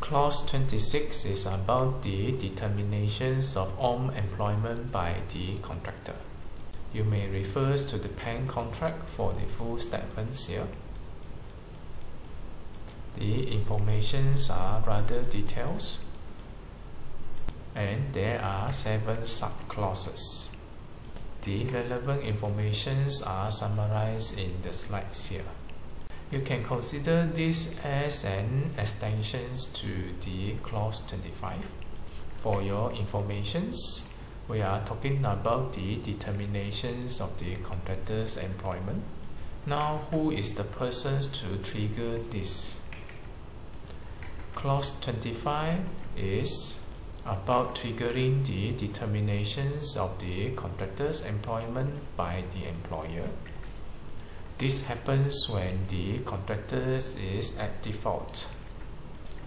Clause 26 is about the determinations of on employment by the contractor. You may refer to the PAM contract for the full statements here. The informations are rather details and there are seven sub-clauses. The relevant informations are summarized in the slides here. You can consider this as an extension to the clause 25. For your informations, we are talking about the determinations of the contractor's employment. Now, who is the person to trigger this? Clause 25 is about triggering the determinations of the contractor's employment by the employer. This happens when the contractor is at default.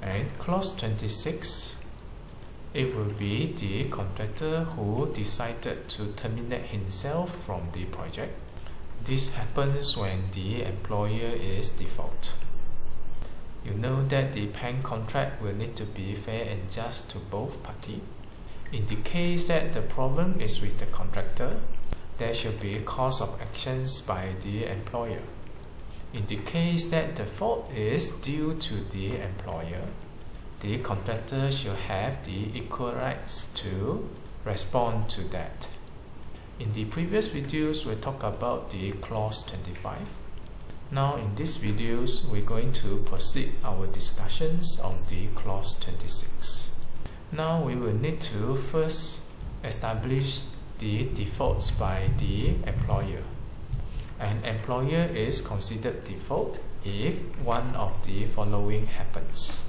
And clause 26, it will be the contractor who decided to terminate himself from the project. This happens when the employer is default. You know that the PAM contract will need to be fair and just to both parties. In the case that the problem is with the contractor, there should be a cause of actions by the employer. In the case that the fault is due to the employer, the contractor should have the equal rights to respond to that. In the previous videos, we talked about the clause 25. Now in this videos, we're going to proceed our discussions on the clause 26. Now we will need to first establish the defaults by the employer. An employer is considered default if one of the following happens.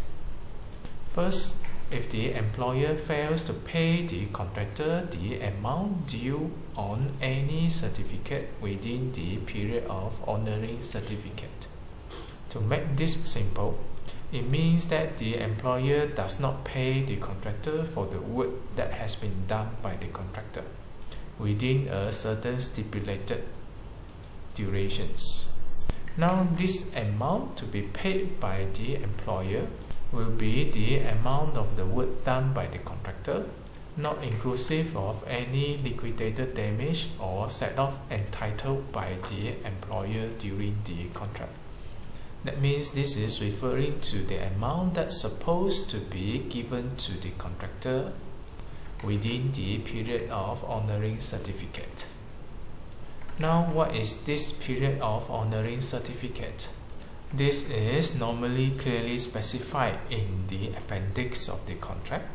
First, if the employer fails to pay the contractor the amount due on any certificate within the period of honoring certificate. To make this simple, it means that the employer does not pay the contractor for the work that has been done by the contractor within a certain stipulated durations. Now this amount to be paid by the employer will be the amount of the work done by the contractor, not inclusive of any liquidated damage or set-off entitled by the employer during the contract. That means this is referring to the amount that's supposed to be given to the contractor within the period of honoring certificate. Now what is this period of honoring certificate? This is normally clearly specified in the appendix of the contract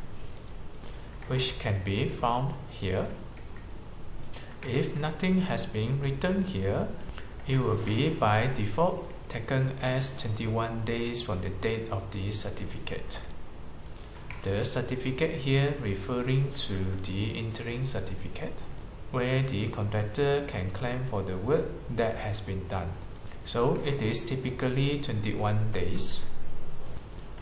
which can be found here. If nothing has been written here, it will be by default taken as 21 days from the date of the certificate. The certificate here referring to the interim certificate where the contractor can claim for the work that has been done. So it is typically 21 days.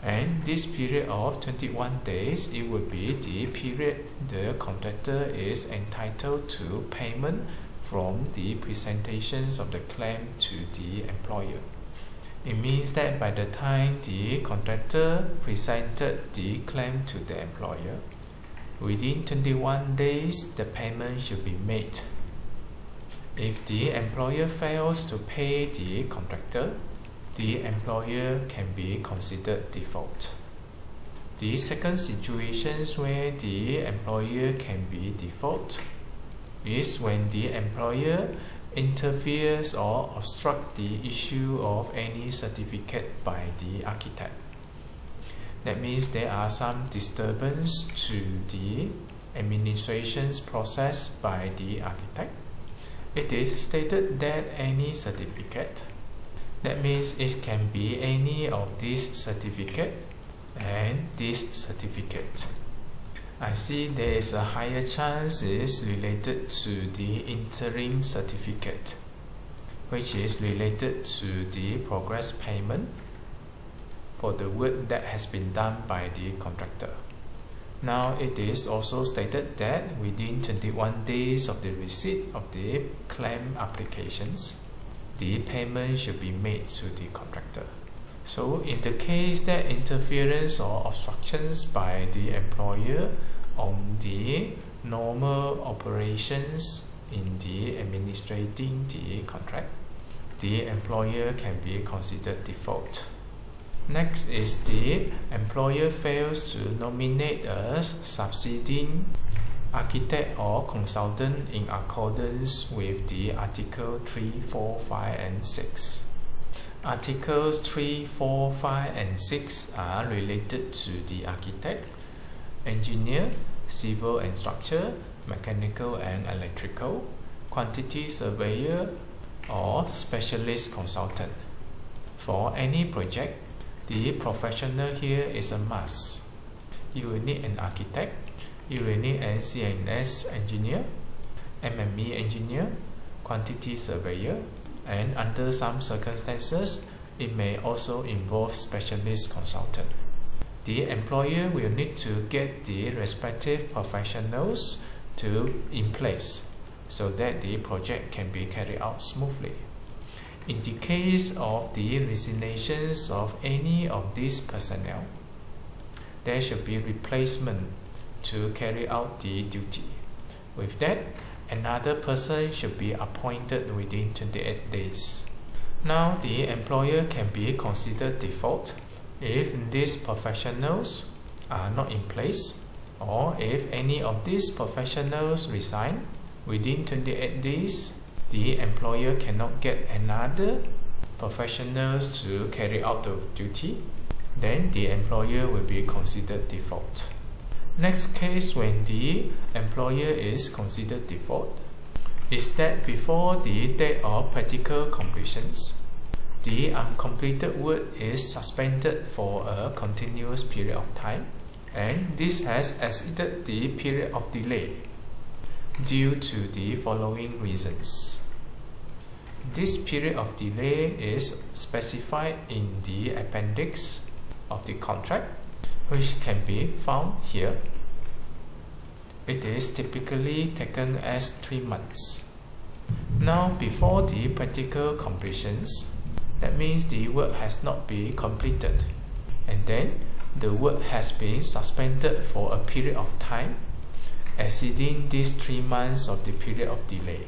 And this period of 21 days, it would be the period the contractor is entitled to payment from the presentations of the claim to the employer. It means that by the time the contractor presented the claim to the employer, within 21 days the payment should be made. If the employer fails to pay the contractor, the employer can be considered default. The second situation where the employer can be default is when the employer interferes or obstruct the issue of any certificate by the architect. That means there are some disturbance to the administration's process by the architect. It is stated that any certificate, that means it can be any of this certificate and this certificate. I see there is a higher chance related to the interim certificate, which is related to the progress payment for the work that has been done by the contractor. Now it is also stated that within 21 days of the receipt of the claim applications, the payment should be made to the contractor. So in the case that interference or obstructions by the employer on the normal operations in the administrating the contract, the employer can be considered default. Next is the employer fails to nominate a succeeding architect or consultant in accordance with the Article 3, 4, 5 and 6. Articles 3, 4, 5 and 6 are related to the architect, engineer, civil and structure, mechanical and electrical, quantity surveyor or specialist consultant. For any project, the professional here is a must. You will need an architect, you will need an C&S engineer, M&E engineer, quantity surveyor, and under some circumstances, it may also involve specialist consultant. The employer will need to get the respective professionals to in place so that the project can be carried out smoothly. In the case of the resignations of any of these personnel, there should be replacement to carry out the duty. With that, another person should be appointed within 28 days. Now the employer can be considered default if these professionals are not in place or if any of these professionals resign within 28 days the employer cannot get another professionals to carry out the duty then the employer will be considered default Next case when the employer is considered default is that before the date of practical completions, the uncompleted work is suspended for a continuous period of time and this has exceeded the period of delay due to the following reasons. This period of delay is specified in the appendix of the contract which can be found here. It is typically taken as 3 months. Now before the practical completions, that means the work has not been completed and then the work has been suspended for a period of time exceeding these 3 months of the period of delay.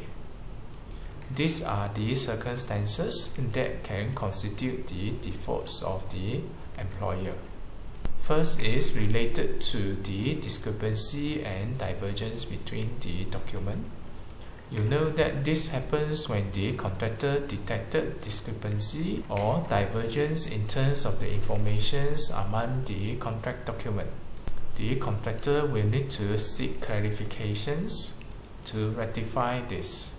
These are the circumstances that can constitute the defaults of the employer. First is related to the discrepancy and divergence between the document. You know that this happens when the contractor detected discrepancy or divergence in terms of the informations among the contract document. The contractor will need to seek clarifications to rectify this.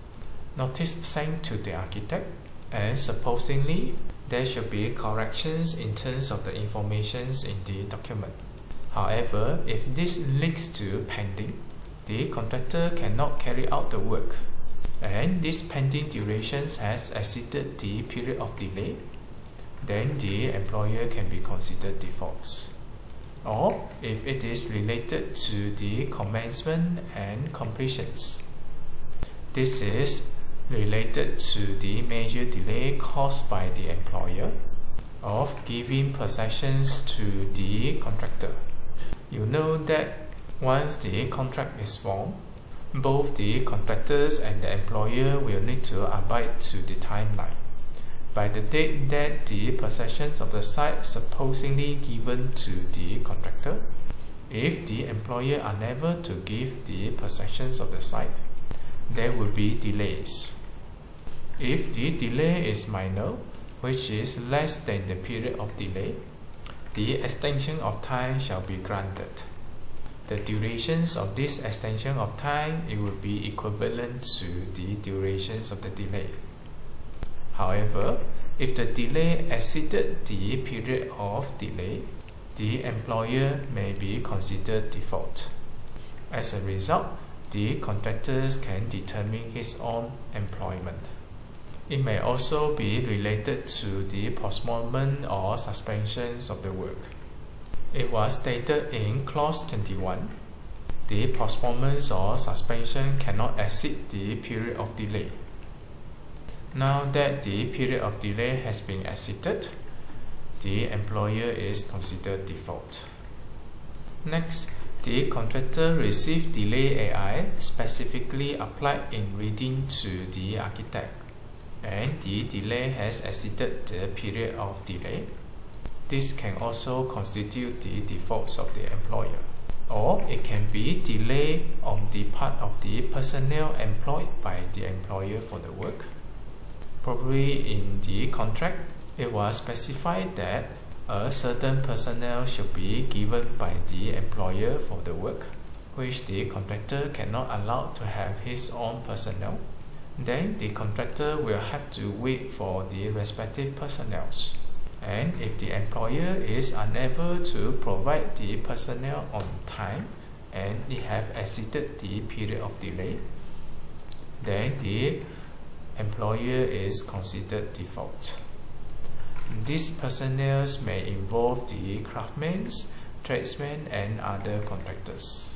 Notice sent to the architect and supposedly there should be corrections in terms of the informations in the document. However, if this leads to pending, the contractor cannot carry out the work and this pending durations has exceeded the period of delay, then the employer can be considered defaults. Or if it is related to the commencement and completions. This is related to the major delay caused by the employer of giving possessions to the contractor. You know that once the contract is formed, both the contractors and the employer will need to abide to the timeline. By the date that the possessions of the site supposedly given to the contractor, if the employer unable to give the possessions of the site, there will be delays. If the delay is minor, which is less than the period of delay, the extension of time shall be granted. The durations of this extension of time it will be equivalent to the durations of the delay. However, if the delay exceeded the period of delay, the employer may be considered default. As a result, the contractors can determine his own employment. It may also be related to the postponement or suspensions of the work. It was stated in Clause 21 the postponement or suspension cannot exceed the period of delay. Now that the period of delay has been exceeded, the employer is considered default. Next, the contractor received delay AI specifically applied in reading to the architect and the delay has exceeded the period of delay. This can also constitute the defaults of the employer or it can be delay on the part of the personnel employed by the employer for the work. Probably in the contract, it was specified that a certain personnel should be given by the employer for the work, which the contractor cannot allow to have his own personnel. Then the contractor will have to wait for the respective personnels. And if the employer is unable to provide the personnel on time and it have exceeded the period of delay, then the employer is considered default. These personnel may involve the craftsmen, tradesmen, and other contractors.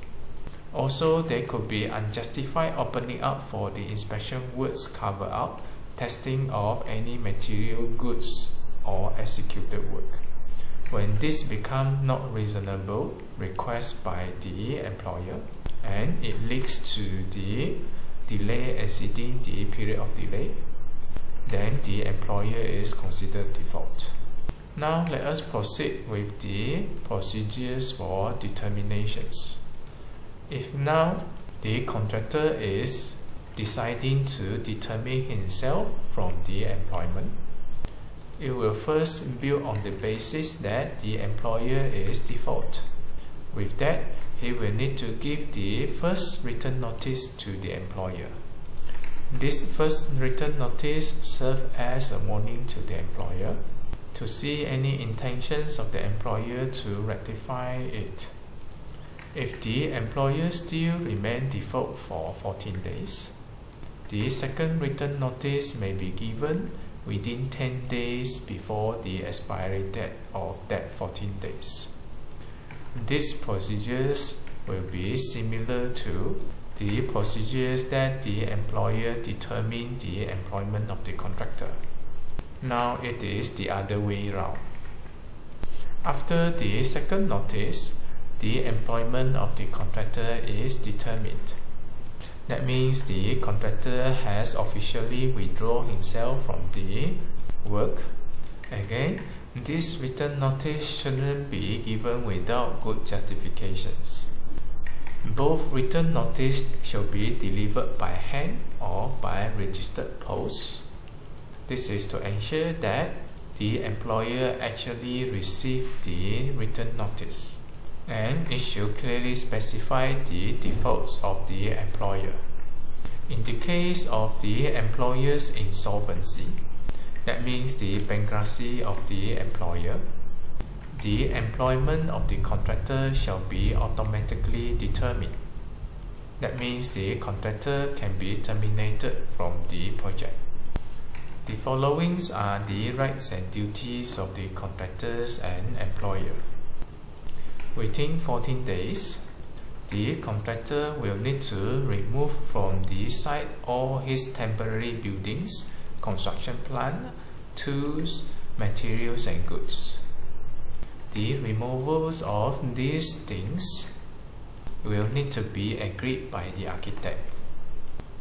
Also, there could be unjustified opening up for the inspection works cover up, testing of any material goods or executed work. When this become not reasonable request by the employer and it leads to the delay exceeding the period of delay, then the employer is considered default. Now let us proceed with the procedures for determinations. If now the contractor is deciding to determine himself from the employment, it will first build on the basis that the employer is default. With that, he will need to give the first written notice to the employer. This first written notice serves as a warning to the employer to see any intentions of the employer to rectify it. If the employer still remain default for 14 days, the second written notice may be given within 10 days before the expiry date of that 14 days. These procedures will be similar to the procedures that the employer determine the employment of the contractor. Now it is the other way around. After the second notice, the employment of the contractor is determined. That means the contractor has officially withdrawn himself from the work. Again, this written notice shouldn't be given without good justifications. Both written notice shall be delivered by hand or by registered post. This is to ensure that the employer actually received the written notice and it should clearly specify the defaults of the employer. In the case of the employer's insolvency, that means the bankruptcy of the employer, the employment of the contractor shall be automatically determined. That means the contractor can be terminated from the project. The followings are the rights and duties of the contractors and employer. Within 14 days, the contractor will need to remove from the site all his temporary buildings, construction plant, tools, materials and goods. The removals of these things will need to be agreed by the architect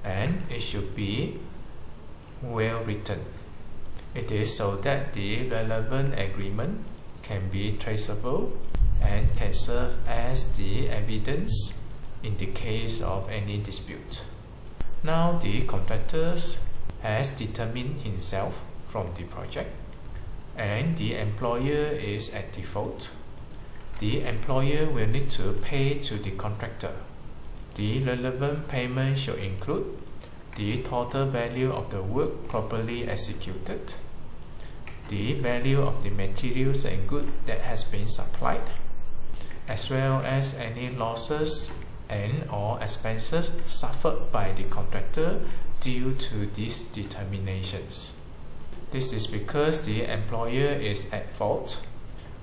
and it should be well written. It is so that the relevant agreement can be traceable and can serve as the evidence in the case of any dispute. Now the contractor has determined himself from the project and the employer is at default. The employer will need to pay to the contractor. The relevant payment should include the total value of the work properly executed, the value of the materials and goods that has been supplied, as well as any losses and or expenses suffered by the contractor due to these determinations. This is because the employer is at fault.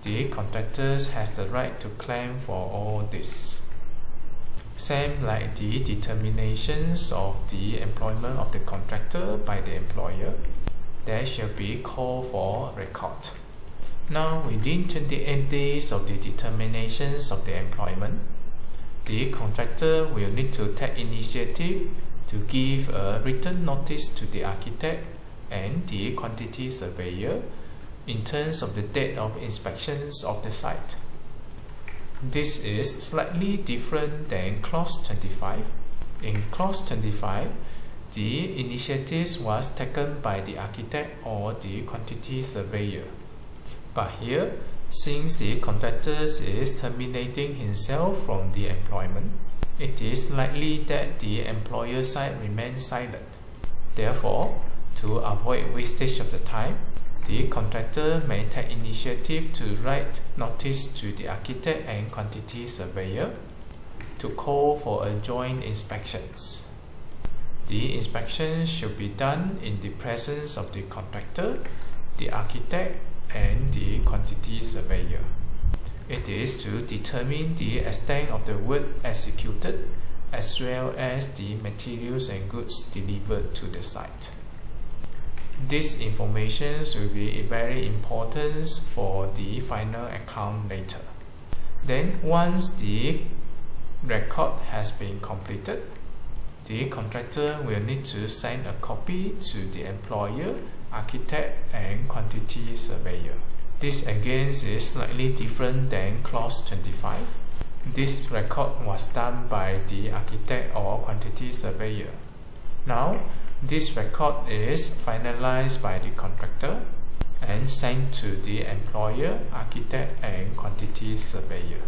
The contractor has the right to claim for all this. Same like the determinations of the employment of the contractor by the employer, there shall be call for record. Now, within 28 days of the determinations of the employment, the contractor will need to take initiative to give a written notice to the architect and the quantity surveyor in terms of the date of inspections of the site. This is slightly different than clause 25. In clause 25, the initiative was taken by the architect or the quantity surveyor. But here, since the contractor is terminating himself from the employment, it is likely that the employer side remains silent. Therefore, to avoid wastage of the time, the contractor may take initiative to write notice to the architect and quantity surveyor to call for a joint inspections. The inspection should be done in the presence of the contractor, the architect, and the quantity surveyor. It is to determine the extent of the work executed as well as the materials and goods delivered to the site. This information will be very important for the final account later. Then once the record has been completed, the contractor will need to send a copy to the employer architect and quantity surveyor. This again is slightly different than clause 25. This record was done by the architect or quantity surveyor. Now, this record is finalized by the contractor and sent to the employer, architect and quantity surveyor.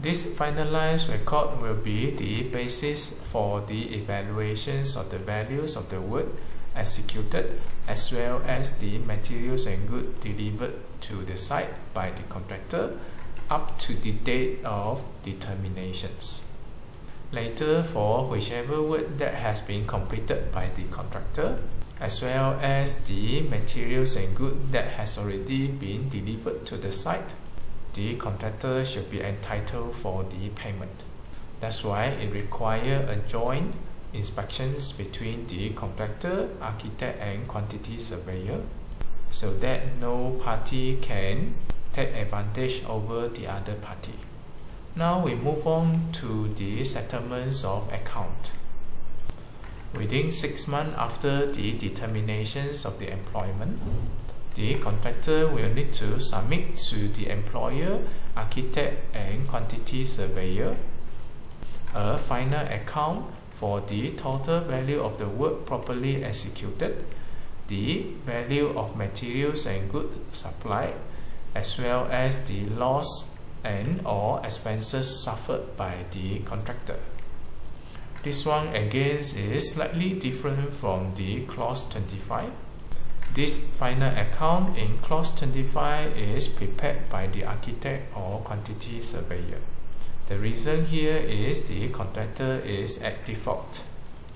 This finalized record will be the basis for the evaluations of the values of the work executed as well as the materials and goods delivered to the site by the contractor up to the date of determinations. Later, for whichever work that has been completed by the contractor, as well as the materials and goods that has already been delivered to the site, the contractor should be entitled for the payment. That's why it requires a joint inspections between the contractor, architect and quantity surveyor so that no party can take advantage over the other party. Now we move on to the settlements of account. Within six months after the determinations of the employment, the contractor will need to submit to the employer, architect and quantity surveyor a final account for the total value of the work properly executed, the value of materials and goods supplied, as well as the loss and or expenses suffered by the contractor. This one again is slightly different from the clause 25. This final account in clause 25 is prepared by the architect or quantity surveyor. The reason here is the contractor is at default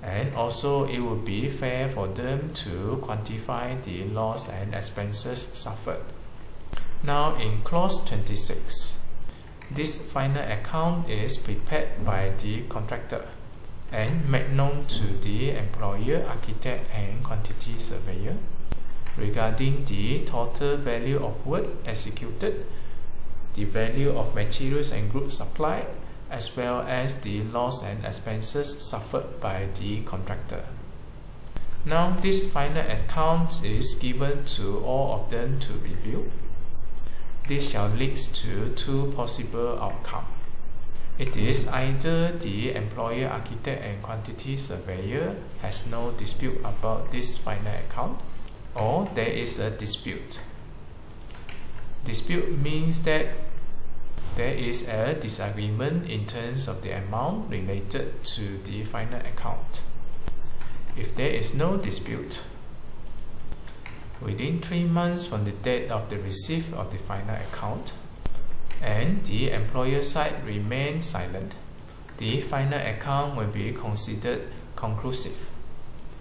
and also it would be fair for them to quantify the loss and expenses suffered. Now in clause 26, this final account is prepared by the contractor and made known to the employer, architect and quantity surveyor regarding the total value of work executed the value of materials and goods supplied, as well as the loss and expenses suffered by the contractor. Now, this final account is given to all of them to review. This shall lead to two possible outcomes. It is either the employer, architect, and quantity surveyor has no dispute about this final account, or there is a dispute. Dispute means that there is a disagreement in terms of the amount related to the final account. If there is no dispute, within three months from the date of the receipt of the final account, and the employer side remains silent, the final account will be considered conclusive,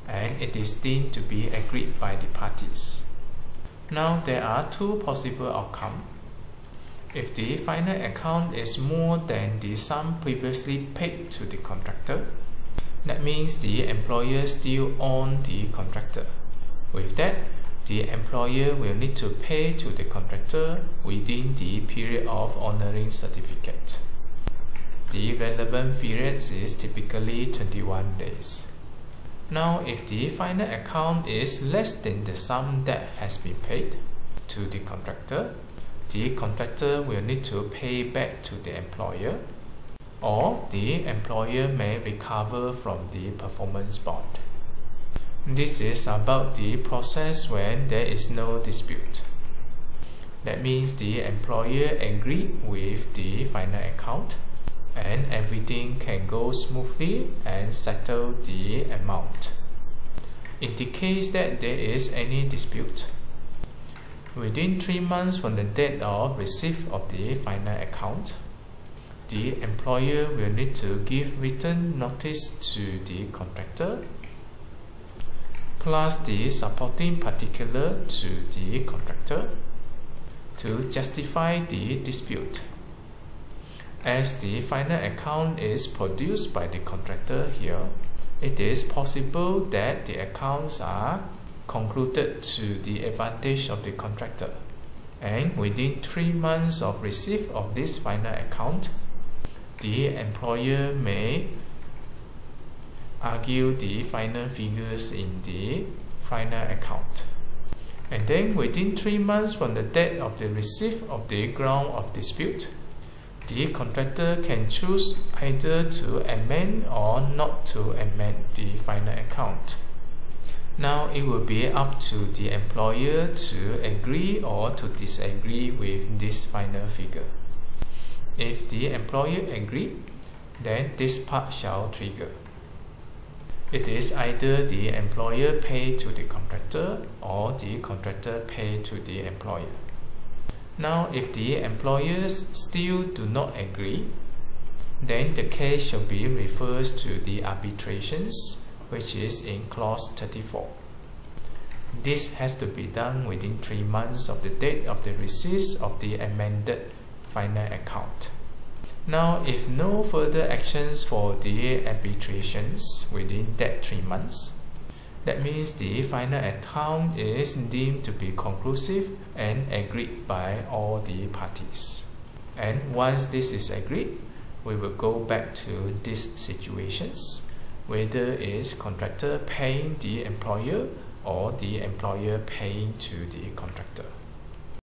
and it is deemed to be agreed by the parties. Now there are two possible outcomes. If the final account is more than the sum previously paid to the contractor, that means the employer still owns the contractor. With that, the employer will need to pay to the contractor within the period of honoring certificate. The relevant period is typically 21 days. Now, if the final account is less than the sum that has been paid to the contractor, the contractor will need to pay back to the employer or the employer may recover from the performance bond. This is about the process when there is no dispute. That means the employer agreed with the final account and everything can go smoothly and settle the amount. In the case that there is any dispute, within three months from the date of receipt of the final account, the employer will need to give written notice to the contractor plus the supporting particular to the contractor to justify the dispute. As the final account is produced by the contractor here, it is possible that the accounts are concluded to the advantage of the contractor. And within three months of receipt of this final account, the employer may argue the final figures in the final account. And then within three months from the date of the receipt of the ground of dispute, the contractor can choose either to amend or not to amend the final account. Now it will be up to the employer to agree or to disagree with this final figure. If the employer agree, then this part shall trigger. It is either the employer pay to the contractor or the contractor pay to the employer. Now, if the employers still do not agree, then the case shall be referred to the arbitrations, which is in clause 34. This has to be done within three months of the date of the receipt of the amended final account. Now, if no further actions for the arbitrations within that three months, that means the final account is deemed to be conclusive and agreed by all the parties. And once this is agreed, we will go back to these situations, whether it's contractor paying the employer or the employer paying to the contractor.